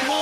take